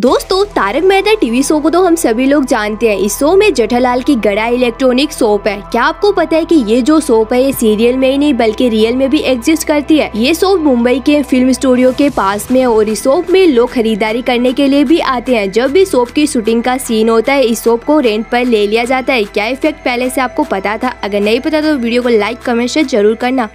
दोस्तों, Tarak Mehta TV show को तो हम सभी लोग जानते हैं। इस शो में जेठालाल की गड़ा इलेक्ट्रॉनिक सोप है। क्या आपको पता है कि ये जो सोप है, ये सीरियल में ही नहीं, बल्कि रियल में भी एग्जिस्ट करती है? ये सोप मुंबई के फ़िल्म स्टूडियो के पास में है और इस सोप में लोग खरीदारी करने के लिए भी आते हैं। जब भी सोप की शूटिंग का सीन होता है, इस सोप को रेंट पर ले लिया जाता है। क्या इफ़ेक्ट पहले से आपको पता था? अगर नहीं पता तो वीडियो को लाइक, कमेंट शेयर ज़रूर करना।